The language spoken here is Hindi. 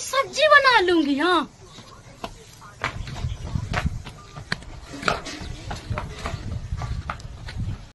की सब्ज़ी बना लूँगी हाँ।